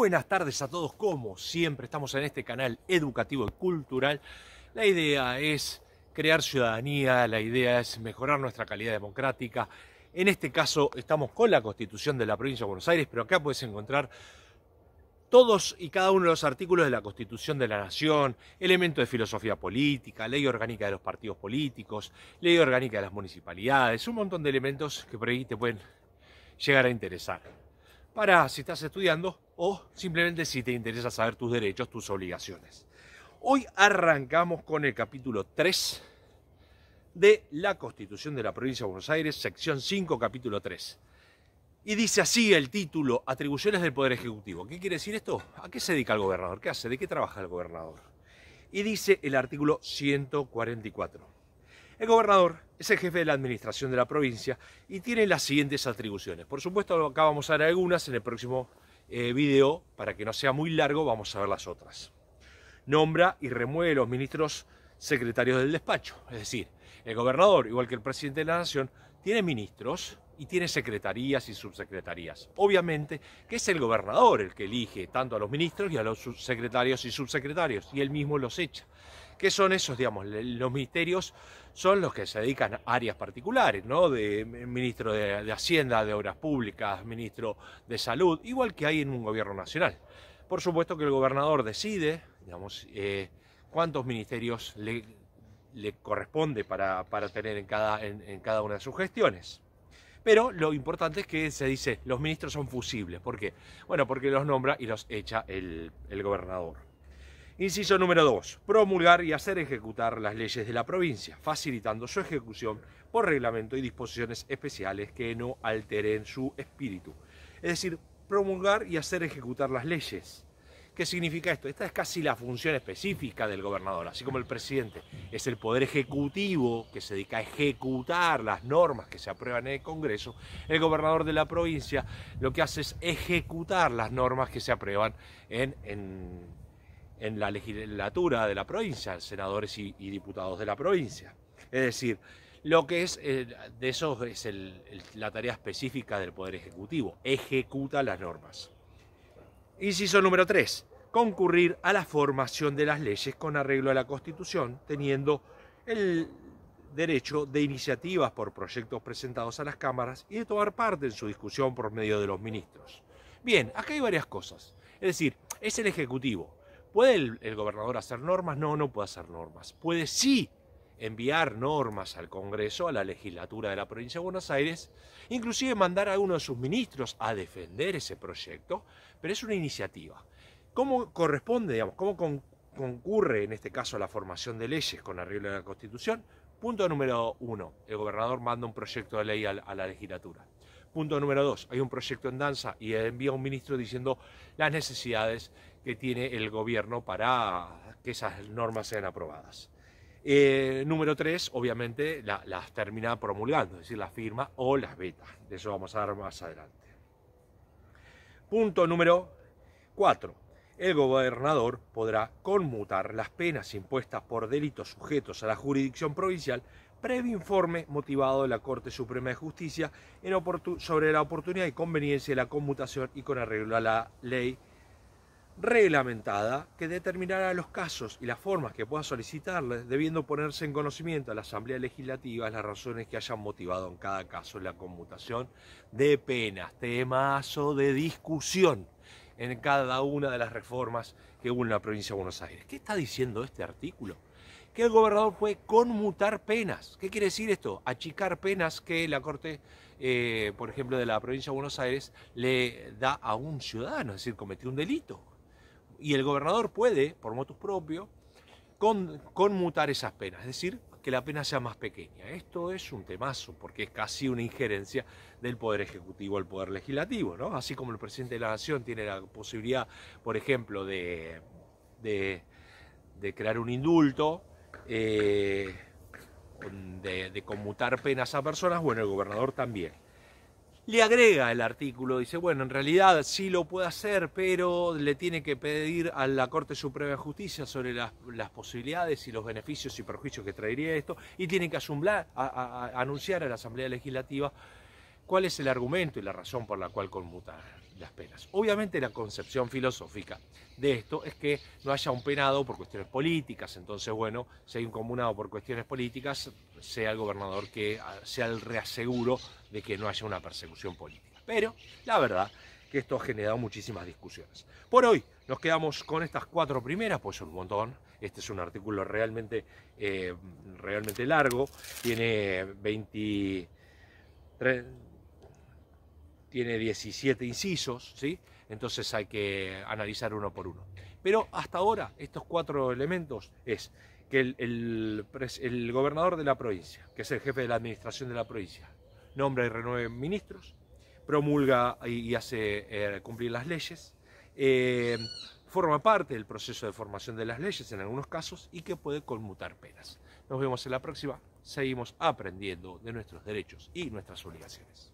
buenas tardes a todos, como siempre estamos en este canal educativo y cultural. La idea es crear ciudadanía, la idea es mejorar nuestra calidad democrática. En este caso estamos con la Constitución de la Provincia de Buenos Aires, pero acá puedes encontrar todos y cada uno de los artículos de la Constitución de la Nación, elementos de filosofía política, ley orgánica de los partidos políticos, ley orgánica de las municipalidades, un montón de elementos que por ahí te pueden llegar a interesar. Para si estás estudiando o simplemente si te interesa saber tus derechos, tus obligaciones. Hoy arrancamos con el capítulo 3 de la Constitución de la Provincia de Buenos Aires, sección 5, capítulo 3. Y dice así el título, atribuciones del Poder Ejecutivo. ¿Qué quiere decir esto? ¿A qué se dedica el gobernador? ¿Qué hace? ¿De qué trabaja el gobernador? Y dice el artículo 144. El gobernador es el jefe de la administración de la provincia y tiene las siguientes atribuciones. Por supuesto, acá vamos a ver algunas en el próximo eh, video, para que no sea muy largo, vamos a ver las otras. Nombra y remueve los ministros secretarios del despacho, es decir, el gobernador, igual que el presidente de la nación, tiene ministros y tiene secretarías y subsecretarías. Obviamente que es el gobernador el que elige tanto a los ministros y a los secretarios y subsecretarios, y él mismo los echa. ¿Qué son esos, digamos? Los ministerios son los que se dedican a áreas particulares, ¿no? De ministro de, Hacienda, de Obras Públicas, ministro de Salud, igual que hay en un gobierno nacional. Por supuesto que el gobernador decide, digamos, eh, cuántos ministerios le, corresponde para, tener en cada, en cada una de sus gestiones. Pero lo importante es que se dice, los ministros son fusibles. ¿Por qué? Bueno, porque los nombra y los echa el, gobernador. Inciso número 2. Promulgar y hacer ejecutar las leyes de la provincia, facilitando su ejecución por reglamento y disposiciones especiales que no alteren su espíritu. Es decir, promulgar y hacer ejecutar las leyes. ¿Qué significa esto? Esta es casi la función específica del gobernador, así como el presidente es el poder ejecutivo que se dedica a ejecutar las normas que se aprueban en el Congreso, el gobernador de la provincia lo que hace es ejecutar las normas que se aprueban en, en, la legislatura de la provincia, senadores y, diputados de la provincia. Es decir, lo que es, eh, de eso es la tarea específica del Poder Ejecutivo, ejecuta las normas. Inciso número 3 concurrir a la formación de las leyes con arreglo a la Constitución, teniendo el derecho de iniciativas por proyectos presentados a las cámaras y de tomar parte en su discusión por medio de los ministros. Bien, acá hay varias cosas. Es decir, es el Ejecutivo. ¿Puede el, gobernador hacer normas? No, no puede hacer normas. Puede sí enviar normas al Congreso, a la legislatura de la provincia de Buenos Aires, inclusive mandar a uno de sus ministros a defender ese proyecto, pero es una iniciativa. ¿Cómo corresponde, digamos, cómo concurre en este caso a la formación de leyes con arreglo de la Constitución? Punto número uno, el gobernador manda un proyecto de ley a la, legislatura. Punto número dos, hay un proyecto en danza y envía un ministro diciendo las necesidades que tiene el gobierno para que esas normas sean aprobadas. Eh, número tres, obviamente, las termina promulgando, es decir, las firma o las veta. De eso vamos a hablar más adelante. Punto número cuatro el gobernador podrá conmutar las penas impuestas por delitos sujetos a la jurisdicción provincial previo informe motivado de la Corte Suprema de Justicia sobre la oportunidad y conveniencia de la conmutación y con arreglo a la ley reglamentada que determinará los casos y las formas que pueda solicitarle, debiendo ponerse en conocimiento a la Asamblea Legislativa las razones que hayan motivado en cada caso la conmutación de penas, temazo de discusión en cada una de las reformas que hubo en la provincia de Buenos Aires. ¿Qué está diciendo este artículo? Que el gobernador puede conmutar penas. ¿Qué quiere decir esto? Achicar penas que la Corte, eh, por ejemplo, de la provincia de Buenos Aires le da a un ciudadano, es decir, cometió un delito. Y el gobernador puede, por motus propio, conmutar esas penas, es decir, que la pena sea más pequeña. Esto es un temazo, porque es casi una injerencia del Poder Ejecutivo al Poder Legislativo, ¿no? Así como el presidente de la Nación tiene la posibilidad, por ejemplo, de, crear un indulto, eh, de, de conmutar penas a personas, bueno, el gobernador también le agrega el artículo, dice, bueno, en realidad sí lo puede hacer, pero le tiene que pedir a la Corte Suprema de Justicia sobre las, posibilidades y los beneficios y perjuicios que traería esto, y tiene que anunciar a la Asamblea Legislativa ¿Cuál es el argumento y la razón por la cual conmutar las penas? Obviamente la concepción filosófica de esto es que no haya un penado por cuestiones políticas, entonces bueno, si hay un comunado por cuestiones políticas, sea el gobernador que ah, sea el reaseguro de que no haya una persecución política. Pero la verdad que esto ha generado muchísimas discusiones. Por hoy nos quedamos con estas cuatro primeras, pues un montón. Este es un artículo realmente, eh, realmente largo, tiene 20 tiene 17 incisos, ¿sí? entonces hay que analizar uno por uno. Pero hasta ahora estos cuatro elementos es que el, gobernador de la provincia, que es el jefe de la administración de la provincia, nombra y renueve ministros, promulga y, hace eh, cumplir las leyes, eh, forma parte del proceso de formación de las leyes en algunos casos y que puede conmutar penas. Nos vemos en la próxima. Seguimos aprendiendo de nuestros derechos y nuestras obligaciones.